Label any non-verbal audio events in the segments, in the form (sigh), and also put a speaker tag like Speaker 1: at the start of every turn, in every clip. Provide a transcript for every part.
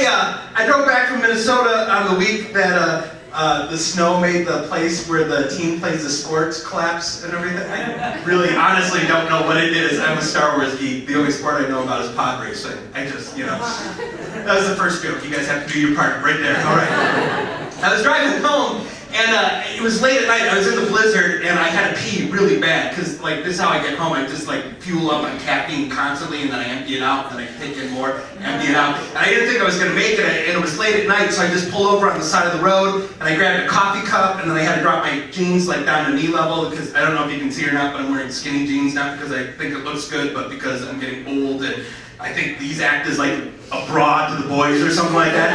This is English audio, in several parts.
Speaker 1: Hey, uh, I drove back from Minnesota on the week that uh, uh, the snow made the place where the team plays the sports collapse and everything. I really, honestly don't know what it is. I'm a Star Wars geek. The only sport I know about is pod racing. I just, you know, that was the first joke. You guys have to do your part right there. All right. I was driving home and uh, it was late at night. I was in the blizzard, and I had to pee really bad because, like, this is how I get home. I just like fuel up on caffeine constantly, and then I empty it out, and then I take in more, empty it out. And I didn't think I was going to make it, and it was late at night, so I just pulled over on the side of the road, and I grabbed a coffee cup, and then I had to drop my jeans like down to knee level because I don't know if you can see or not, but I'm wearing skinny jeans not because I think it looks good, but because I'm getting old and I think these act as like a broad to the boys or something like that.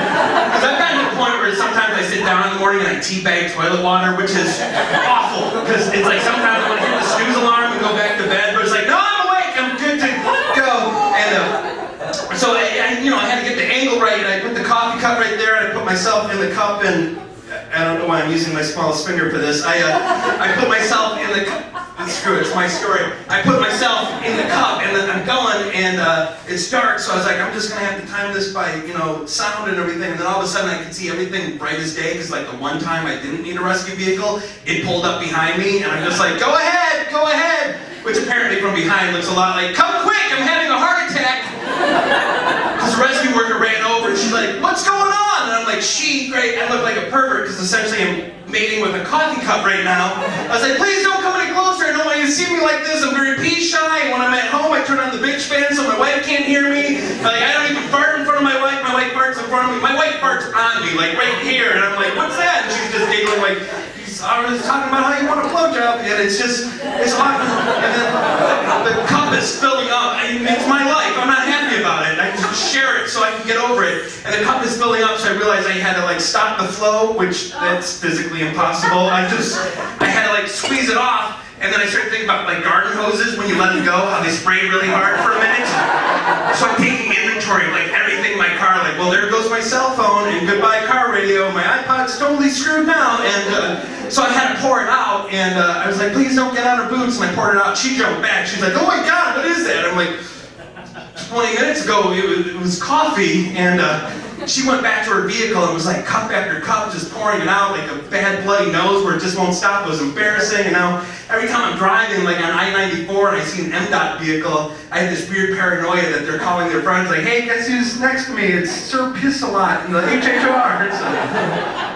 Speaker 1: Because I've gotten to the point where sometimes I sit down in the morning and I teabag toilet water, which is awful. Because it's like sometimes I want to hit the snooze alarm and go back to bed, but it's like, no, I'm awake, I'm good to go. And uh, so I, I, you know, I had to get the angle right, and I put the coffee cup right there, and I put myself in the cup, and I don't know why I'm using my smallest finger for this. I, uh, I put myself in the cup screw it, it's my story. I put myself in the cup and then I'm going and uh, it's dark, so I was like, I'm just gonna have to time this by, you know, sound and everything. And then all of a sudden I could see everything bright as day because like the one time I didn't need a rescue vehicle, it pulled up behind me and I'm just like, go ahead, go ahead. Which apparently from behind looks a lot like, come quick, I'm having a heart attack. Because the rescue worker ran over and she's like, what's going on? And I'm like, she, great, I look like a pervert because essentially I'm mating with a coffee cup right now. I was like, please don't come any closer. I don't want you to see me like this. I'm very pee shy. When I'm at home, I turn on the bitch fan so my wife can't hear me. Like, I don't even fart in front of my wife. My wife farts in front of me. My wife farts on me, like right here. And I'm like, what's that? And she's just giggling like, I was talking about how you want a blowjob, and it's just, it's hot. And then the cup is filling up. I mean, it's my life. I'm not happy about it. I just share it so I can get over it. And the cup is filling up, so I realized I had to like stop the flow, which that's physically impossible. I just, I had to like squeeze it off. And then I started thinking about like garden hoses when you let them go, how they spray really hard for a minute. So I'm taking inventory of like everything in my car, like, well, there goes my cell phone and goodbye car radio. My iPod's totally screwed now. And uh, so I had to pour it out, and uh, I was like, please don't get out of boots. And I poured it out. She jumped back. She's like, oh my god, what is that? I'm like, 20 minutes ago, it was, coffee, and uh, she went back to her vehicle and was like cup after cup, just pouring it out like a bad bloody nose where it just won't stop. It was embarrassing. And now every time I'm driving, like on I-94, and I see an MDOT vehicle, I have this weird paranoia that they're calling their friends, like, "Hey, guess who's next to me? It's Sir Piss a Lot in the HHR." (laughs)